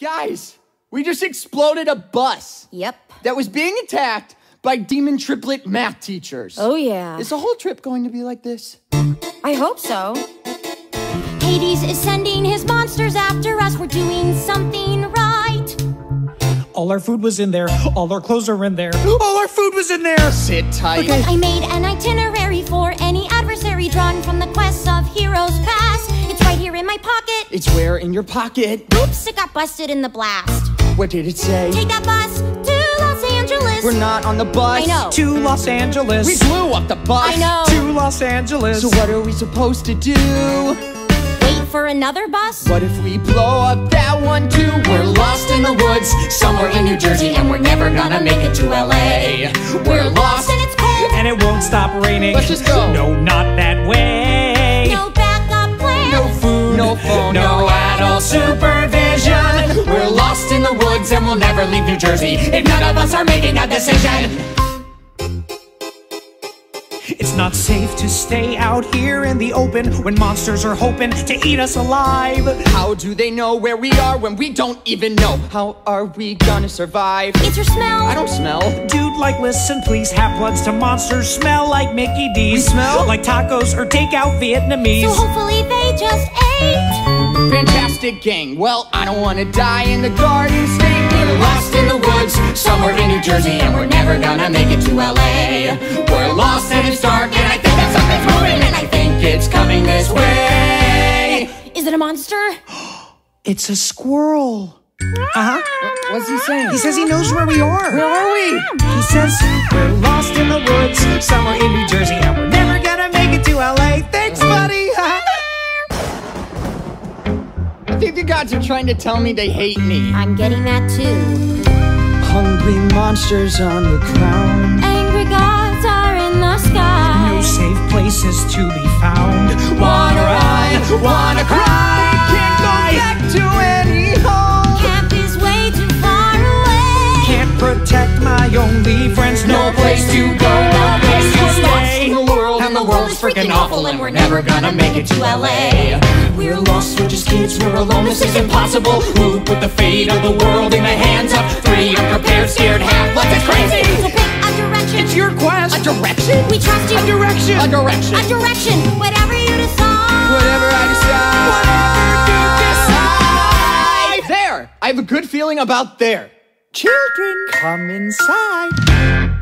Guys, we just exploded a bus Yep. that was being attacked by demon triplet math teachers. Oh, yeah. Is the whole trip going to be like this? I hope so. Hades is sending his monsters after us. We're doing something right. All our food was in there. All our clothes are in there. All our food was in there. Sit tight. I made an itinerary for any adversary drawn from the quests of heroes past. It's where in your pocket? Oops, it got busted in the blast. What did it say? Take that bus to Los Angeles. We're not on the bus. I know. To Los Angeles. We blew up the bus. I know. To Los Angeles. So what are we supposed to do? Wait for another bus. What if we blow up that one too? We're lost in the woods, somewhere in New Jersey, and we're never gonna make it to LA. We're lost and it's cold. and it won't stop raining. Let's just go. No, not supervision. We're lost in the woods and we'll never leave New Jersey if none of us are making a decision. It's not safe to stay out here in the open when monsters are hoping to eat us alive. How do they know where we are when we don't even know? How are we gonna survive? It's your smell. I don't smell. Dude, like, listen, please. Half bloods to monsters smell like Mickey D's. We smell? like tacos or takeout Vietnamese. So hopefully they just ate. Fantastic gang. Well, I don't wanna die in the Garden State. We're lost in the woods, somewhere in New Jersey, and we're never gonna make it to LA. We're lost and it's dark, and I think that something's moving, and I think it's coming this way. Is it a monster? It's a squirrel. Uh huh. What's he saying? He says he knows where we are. Where are we? He says we're lost in the woods, somewhere in New Jersey, think the gods are trying to tell me they hate me. I'm getting that too. Hungry monsters on the ground. Angry gods are in the sky. no safe places to be found. Wanna run, wanna cry. Can't go back to any home. Camp is way too far away. Can't protect my only friends. No place to go, freaking and we're never gonna make it to LA. We're lost, we're just kids, we're alone, this is impossible. Who put the fate of the world in the hands of three unprepared, scared half-bloods? It's crazy. So pick a direction. It's your quest. A direction? We trust you. A direction. A direction. A direction. Whatever you decide. Whatever I decide. Whatever you decide. There! I have a good feeling about there. Children, come inside.